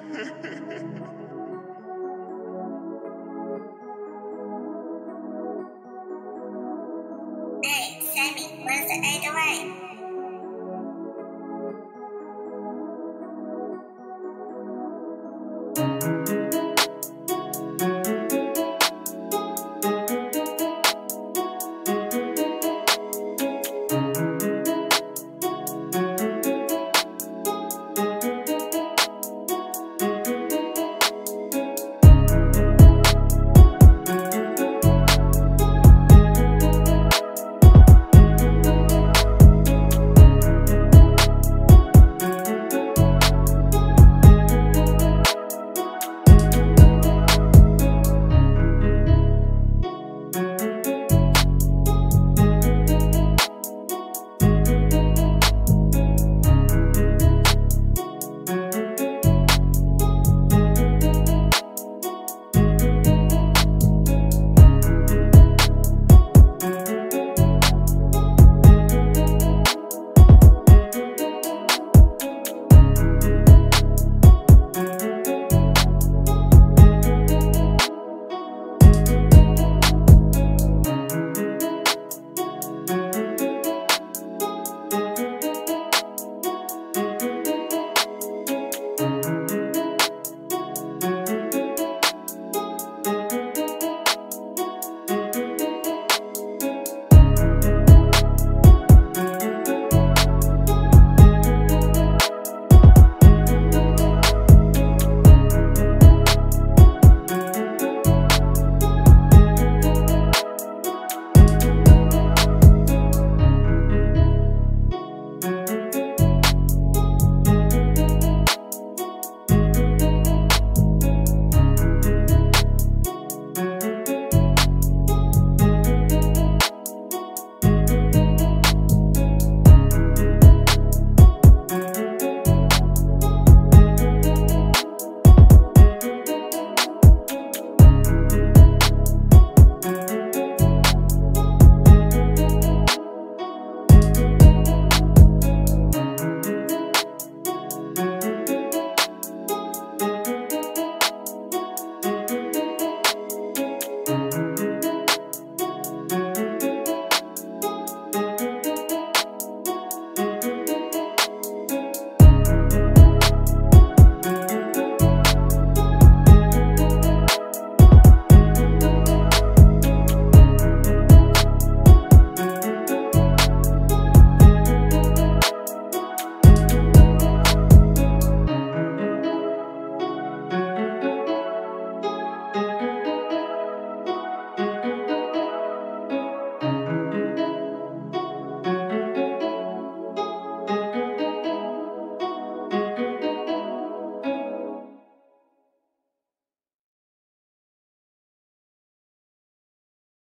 Hey, Sammy, where's the 808?